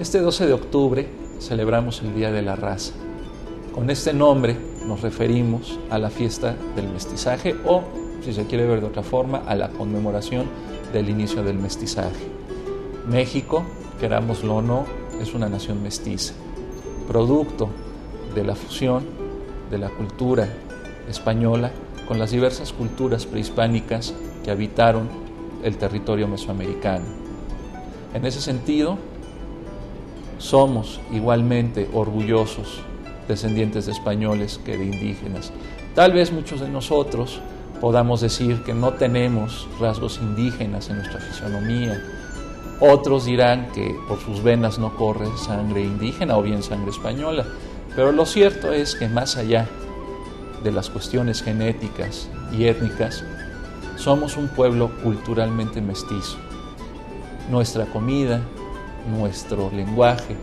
Este 12 de octubre celebramos el Día de la Raza. Con este nombre nos referimos a la fiesta del mestizaje o, si se quiere ver de otra forma, a la conmemoración del inicio del mestizaje. México, querámoslo o no, es una nación mestiza, producto de la fusión de la cultura española con las diversas culturas prehispánicas que habitaron el territorio mesoamericano. En ese sentido, somos igualmente orgullosos descendientes de españoles que de indígenas. Tal vez muchos de nosotros podamos decir que no tenemos rasgos indígenas en nuestra fisonomía. Otros dirán que por sus venas no corre sangre indígena o bien sangre española. Pero lo cierto es que más allá de las cuestiones genéticas y étnicas, somos un pueblo culturalmente mestizo. Nuestra comida, nuestro lenguaje,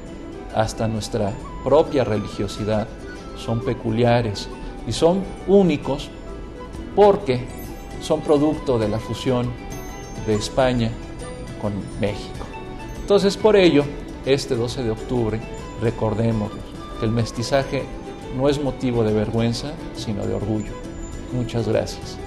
hasta nuestra propia religiosidad son peculiares y son únicos porque son producto de la fusión de España con México. Entonces, por ello, este 12 de octubre, recordemos que el mestizaje no es motivo de vergüenza, sino de orgullo. Muchas gracias.